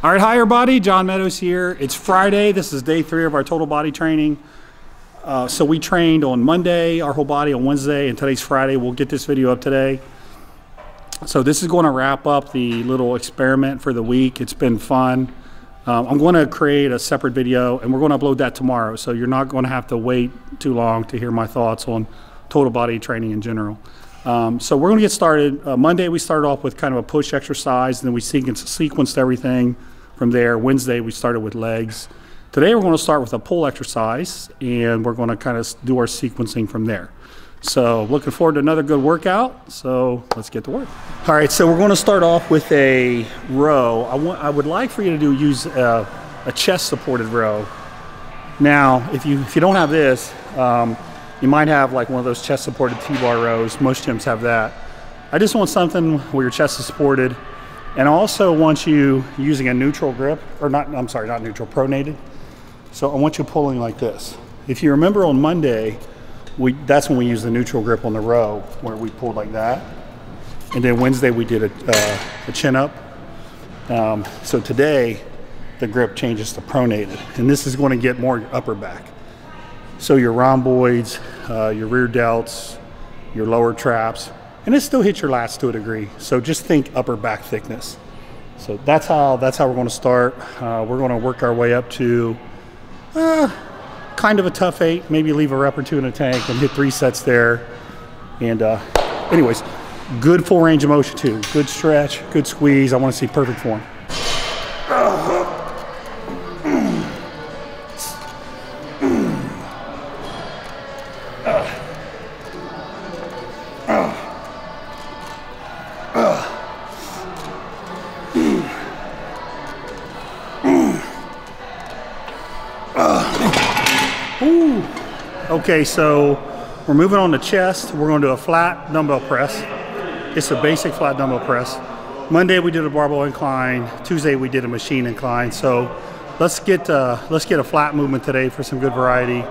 All right, hi everybody, John Meadows here. It's Friday. This is day three of our total body training. Uh, so we trained on Monday, our whole body on Wednesday, and today's Friday. We'll get this video up today. So this is going to wrap up the little experiment for the week. It's been fun. Um, I'm going to create a separate video, and we're going to upload that tomorrow. So you're not going to have to wait too long to hear my thoughts on total body training in general. Um, so we're going to get started. Uh, Monday we started off with kind of a push exercise, and then we sequenced, sequenced everything from there. Wednesday we started with legs. Today we're going to start with a pull exercise, and we're going to kind of do our sequencing from there. So looking forward to another good workout. So let's get to work. All right, so we're going to start off with a row. I, want, I would like for you to do use a, a chest supported row. Now, if you if you don't have this, um, you might have like one of those chest supported T-bar rows. Most gyms have that. I just want something where your chest is supported. And also want you using a neutral grip, or not, I'm sorry, not neutral, pronated. So I want you pulling like this. If you remember on Monday, we, that's when we used the neutral grip on the row, where we pulled like that. And then Wednesday we did a, uh, a chin up. Um, so today, the grip changes to pronated. And this is going to get more upper back. So your rhomboids, uh, your rear delts, your lower traps, and it still hits your lats to a degree. So just think upper back thickness. So that's how that's how we're going to start. Uh, we're going to work our way up to uh, kind of a tough eight. Maybe leave a rep or two in a tank and hit three sets there. And uh, anyways, good full range of motion too. Good stretch, good squeeze. I want to see perfect form. Okay, so we're moving on to chest. We're going to do a flat dumbbell press. It's a basic flat dumbbell press. Monday we did a barbell incline. Tuesday we did a machine incline. So let's get uh, let's get a flat movement today for some good variety.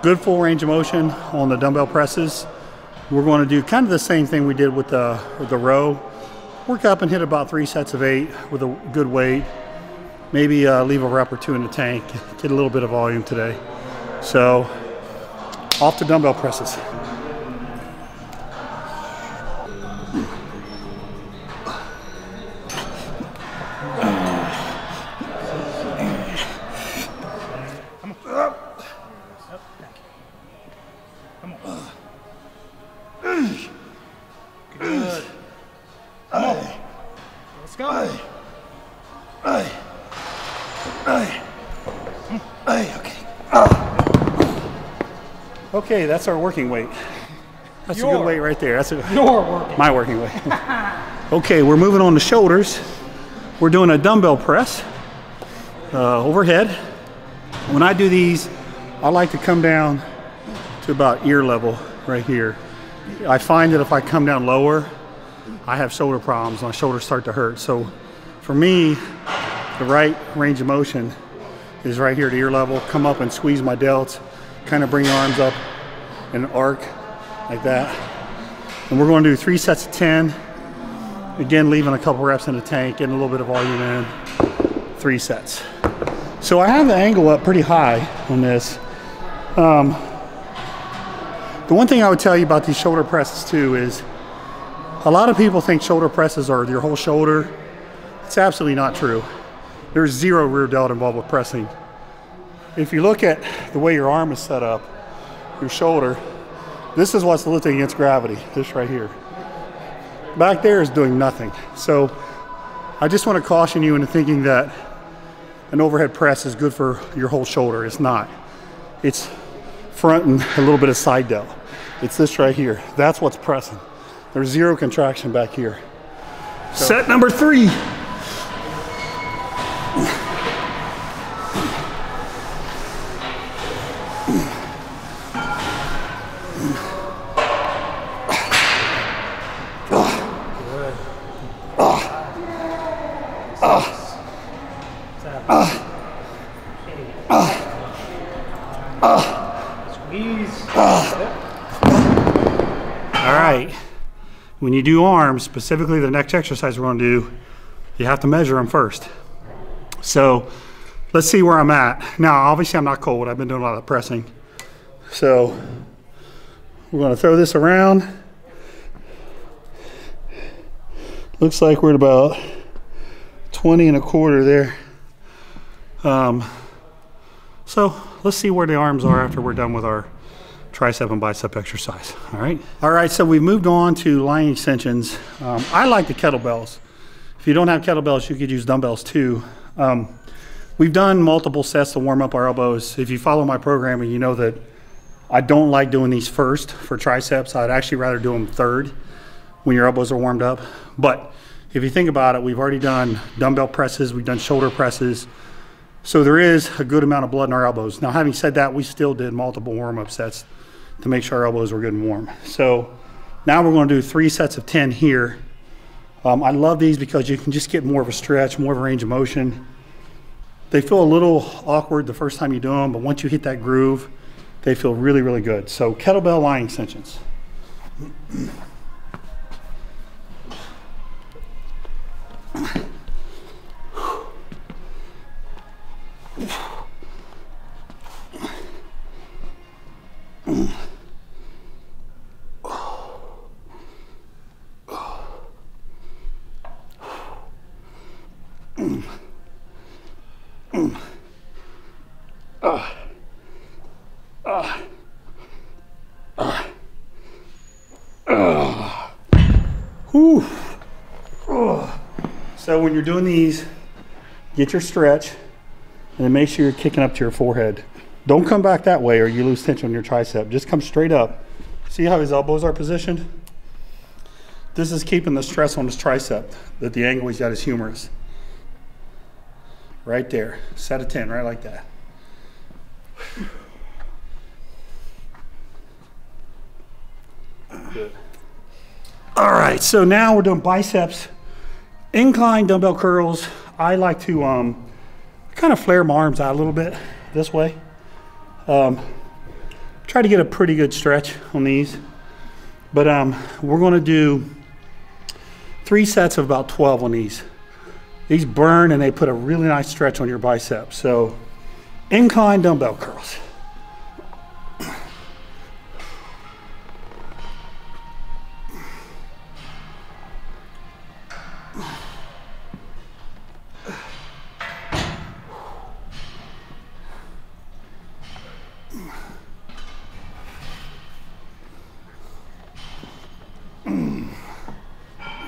Good full range of motion on the dumbbell presses. We're going to do kind of the same thing we did with the with the row. Work up and hit about three sets of eight with a good weight. Maybe uh, leave a rep or two in the tank. Get a little bit of volume today. So off to dumbbell presses. Good. Come on. Let's go. Ay. Ay. Ay. Okay, that's our working weight. That's a good weight right there. That's a, You're working. my working weight. okay, we're moving on to shoulders. We're doing a dumbbell press uh, overhead. When I do these, I like to come down to about ear level right here. I find that if I come down lower, I have shoulder problems. My shoulders start to hurt. So for me, the right range of motion is right here to ear level. Come up and squeeze my delts, kind of bring your arms up in an arc like that. And we're going to do three sets of 10. Again, leaving a couple reps in the tank, getting a little bit of volume in. Three sets. So I have the angle up pretty high on this. Um, the one thing I would tell you about these shoulder presses too is a lot of people think shoulder presses are your whole shoulder. It's absolutely not true. There's zero rear delt involved with pressing. If you look at the way your arm is set up, your shoulder, this is what's lifting against gravity, this right here. Back there is doing nothing. So I just want to caution you into thinking that an overhead press is good for your whole shoulder. It's not. It's front and a little bit of side delt. It's this right here. That's what's pressing. There's zero contraction back here. Set number three. Squeeze. All right. When you do arms, specifically the next exercise we're going to do, you have to measure them first. So let's see where I'm at. Now, obviously I'm not cold. I've been doing a lot of pressing. So we're gonna throw this around. Looks like we're at about 20 and a quarter there. Um, so let's see where the arms are after we're done with our tricep and bicep exercise. All right. All right. So we've moved on to lying extensions. Um, I like the kettlebells. If you don't have kettlebells, you could use dumbbells too. Um, we've done multiple sets to warm up our elbows. If you follow my programming, you know that I don't like doing these first for triceps. I'd actually rather do them third when your elbows are warmed up. But if you think about it, we've already done dumbbell presses, we've done shoulder presses. So there is a good amount of blood in our elbows. Now, having said that, we still did multiple warm up sets to make sure our elbows were good and warm. So now we're going to do three sets of 10 here. Um, I love these because you can just get more of a stretch, more of a range of motion. They feel a little awkward the first time you do them, but once you hit that groove, they feel really, really good. So kettlebell lying extensions. So when you're doing these, get your stretch and then make sure you're kicking up to your forehead. Don't come back that way or you lose tension on your tricep. Just come straight up. See how his elbows are positioned? This is keeping the stress on his tricep, that the angle he's got is humerus. Right there, set of 10, right like that. Good. All right, so now we're doing biceps, incline dumbbell curls. I like to um, kind of flare my arms out a little bit this way. Um, try to get a pretty good stretch on these. But um, we're going to do three sets of about 12 on these. These burn and they put a really nice stretch on your biceps. So incline dumbbell curls.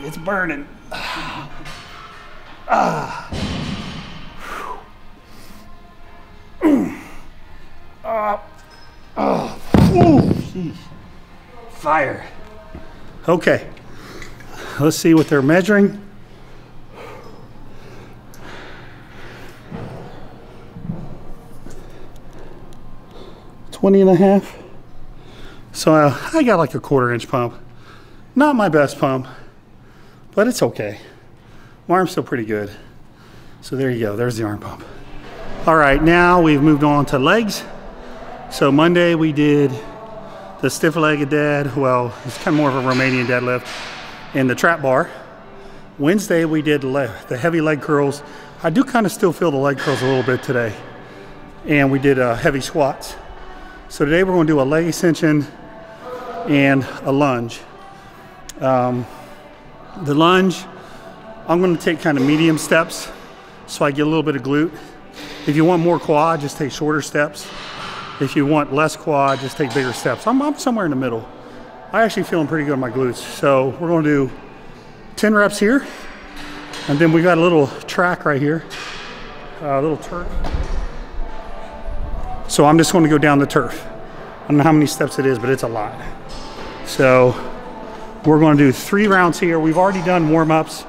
It's burning. Ah. Ah. Ooh, Fire. Okay. Let's see what they're measuring. Twenty and a half. So uh, I got like a quarter inch pump. Not my best pump, but it's okay. My arm's still pretty good. So there you go, there's the arm pump. All right, now we've moved on to legs. So Monday we did the stiff legged dead, well, it's kind of more of a Romanian deadlift, and the trap bar. Wednesday we did the heavy leg curls. I do kind of still feel the leg curls a little bit today. And we did uh, heavy squats. So today we're gonna do a leg extension and a lunge. Um, the lunge, I'm gonna take kind of medium steps so I get a little bit of glute. If you want more quad, just take shorter steps. If you want less quad, just take bigger steps. I'm, I'm somewhere in the middle. I actually feeling pretty good in my glutes. So we're gonna do 10 reps here. And then we got a little track right here, a little turf. So I'm just gonna go down the turf. I don't know how many steps it is, but it's a lot. So we're gonna do three rounds here. We've already done warm-ups.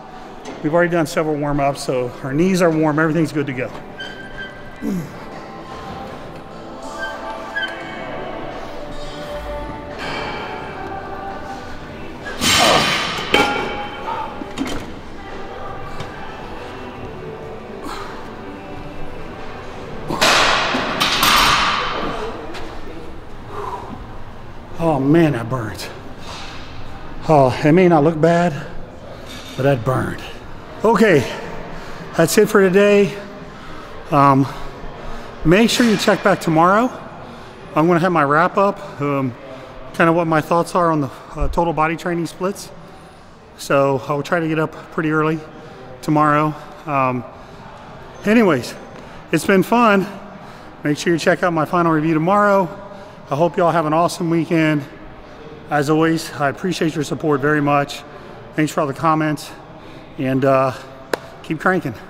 We've already done several warm-ups, so our knees are warm, everything's good to go. Oh man, that burns. Oh, it may not look bad, but that burned. Okay, that's it for today. Um, make sure you check back tomorrow. I'm to have my wrap up, um, kind of what my thoughts are on the uh, total body training splits. So I'll try to get up pretty early tomorrow. Um, anyways, it's been fun. Make sure you check out my final review tomorrow. I hope y'all have an awesome weekend. As always, I appreciate your support very much. Thanks for all the comments and uh, keep cranking.